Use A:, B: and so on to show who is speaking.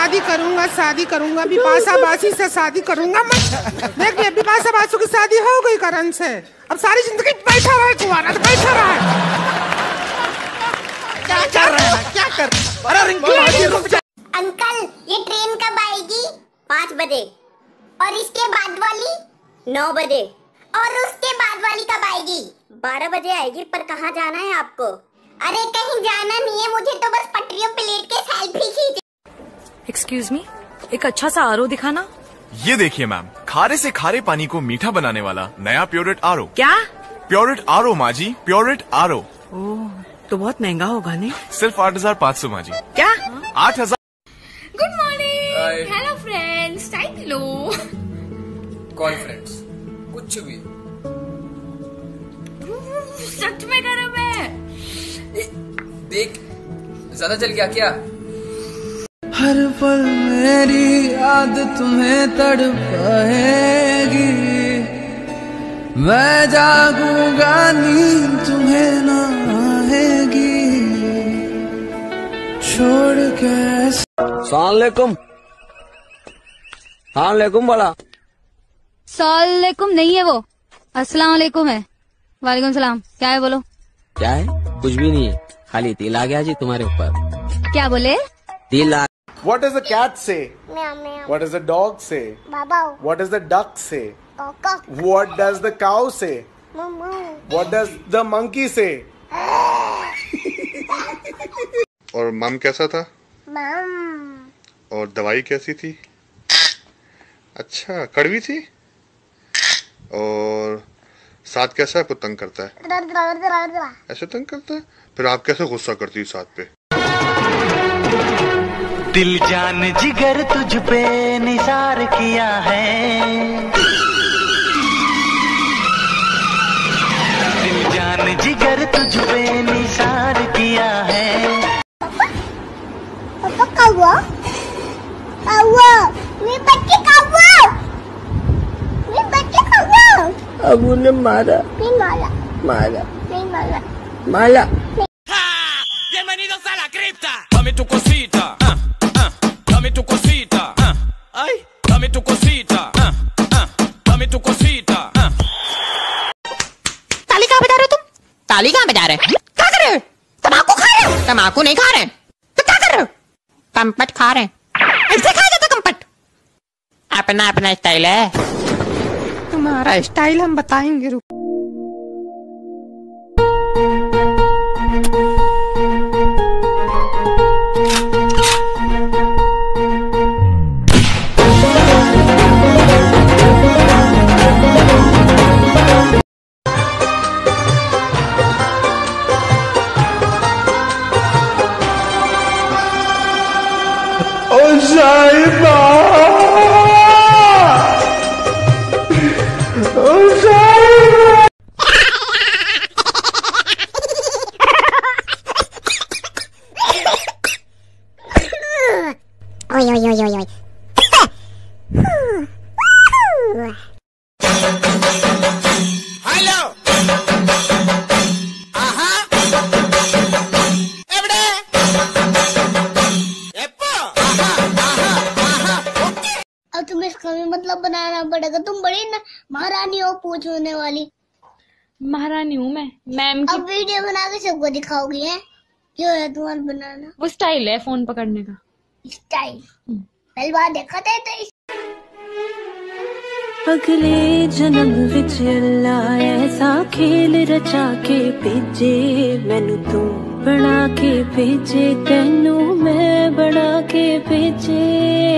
A: शादी करूँगा शादी करूँगा बिपाशा बासी से शादी करूँगा। मैं देख लिया बिपाशा बासु की शादी हो गई करण से। अब सारी ज़िंदगी बैठा रहे कुआरा तो बैठा रहे
B: क्या कर रहे हैं? क्या कर अरे रिंकू
C: अंकल ये ट्रेन कब आएगी? पाँच बजे। और इसके बाद वाली? नौ बजे। और उसके बाद वाली कब आएगी? बारह बजे आएगी पर कहाँ जाना है आपको? अरे कहीं जाना नहीं है मुझे तो बस पटरियों पे लेट के सेल्फी खींच
D: एक्सक्यूज मी एक अच्छा सा आरो दिखाना।
E: ये देखिए मैम खारे से खारे पानी को मीठा बनाने वाला नया प्योरेट आरो
D: क्या?
E: प्योरेट आरो माँ जी प्योरेट आरो
D: ओह तो बहुत महँगा होगा नहीं?
E: सिर्फ़ आठ हज़ार पाँच सौ माँ जी
D: क्या?
E: आठ हज़ार
F: good morning hello friends time लो
B: कॉन्फ्रेंस कुछ भी।
F: सच में गरम है
B: देख ज़्यादा चल गया क्या?
G: हर पल मेरी याद तुम्हें तड़पाएगी। मैं जागूँगा नींद तुम्हें न आएगी। छोड़ के
H: सलामकुम सलामकुम बोला।
I: सलामकुम नहीं है वो। अस्सलाम वालेकुम है। वालेकुम सलाम। क्या है बोलो?
H: क्या है? कुछ भी नहीं है। खाली तिल आ गया जी तुम्हारे ऊपर।
I: क्या बोले?
H: तिल आ
J: What does the cat say?
C: म्याऊ म्याऊ
J: What does the dog say?
C: बाबा
J: What does the duck say?
C: कोको
J: What does the cow say?
C: मम्मा
J: What does the monkey say?
K: और मम कैसा था
C: मम
K: और दवाई कैसी थी अच्छा कड़वी थी और साथ कैसा आपको तंग करता है ऐसे तंग करता है फिर आप कैसे गुस्सा करती है साथ पे
L: दिल जान जिगर तुझ पे निसार किया है। दिल जान जिगर तुझ पे निसार किया है।
C: पापा कौवा कौवा मेरे बच्चे कौवा मेरे बच्चे कौवा
H: अबू ने मारा।
C: नहीं माला
H: मारा।
C: नहीं माला।
H: माला
B: Bienvenidos a la cripta. Dame tu cosita. Dame tu cosita. ah, ah, Dame tu cosita. ah.
A: ताली कहाँ बजा रहे हो तुम? ताली कहाँ बजा रहे? क्या कर रहे हो? तम्बाकू खा रहे हो? तम्बाकू नहीं खा रहे। तो क्या कर रहे हो? कंपट खा रहे ऐसे खाया जाता कंपट।
H: अपना अपना स्टाइल है।
A: तुम्हारा स्टाइल हम बताएँगे रुक।
C: 我杀一
B: 把！我杀一把！哎呦呦
C: 呦呦！इसका भी मतलब बनाना पड़ेगा। तुम बड़ी ना महारानी हो पूछने वाली।
F: महारानी हूँ मैं। मैम की
C: अब वीडियो बना के सबको दिखाओगी है? क्यों है तुम्हारा बनाना?
F: वो स्टाइल है फ़ोन पकड़ने का।
C: स्टाइल पहली बार देखा था तो
D: अगले जन्म विच अल्लाह ऐसा खेल रचा के भेजे मैनू तू बना के भेजे तेनू मैं बना के भेजे।